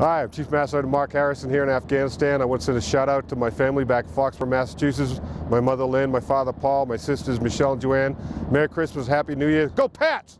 Hi, I'm Chief Master Sergeant Mark Harrison here in Afghanistan. I want to send a shout out to my family back in Foxborough, Massachusetts. My mother Lynn, my father Paul, my sisters Michelle and Joanne. Merry Christmas, Happy New Year. Go Pats!